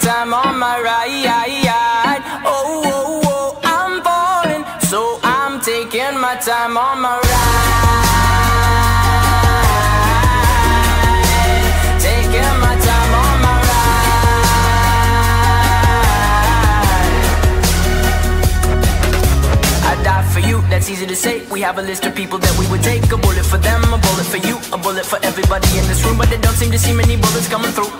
time on my ride. Oh, oh, oh, I'm falling, so I'm taking my time on my ride. Taking my time on my ride. I die for you, that's easy to say. We have a list of people that we would take. A bullet for them, a bullet for you, a bullet for everybody in this room. But they don't seem to see many bullets coming through.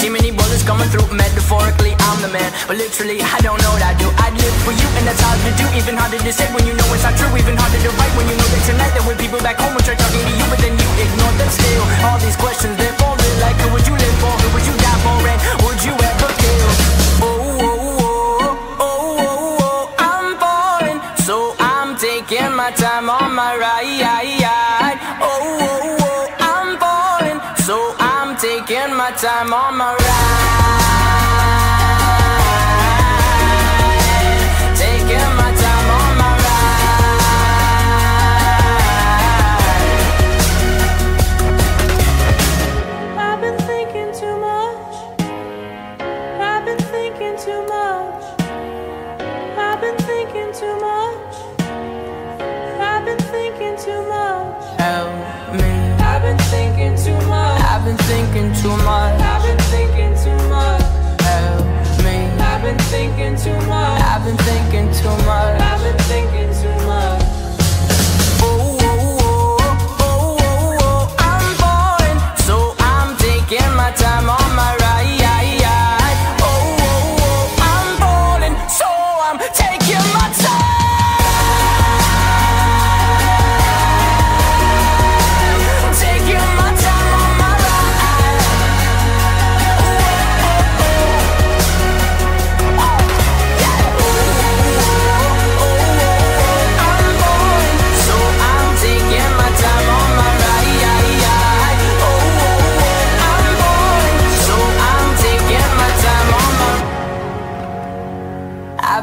See many bullets coming through. Metaphorically, I'm the man. But literally, I don't know what I do. I'd live for you, and that's hard to do. Even harder to say when you know it's not true. Even harder to write when you know that tonight there were people back home which are talking to you, but then you ignore them still. All these questions, they're falling like who would you live for? Who would you die for? And would you ever kill? Oh, oh, oh, oh, oh, oh, I'm falling, so I'm taking my time on my ride. Time on my too much.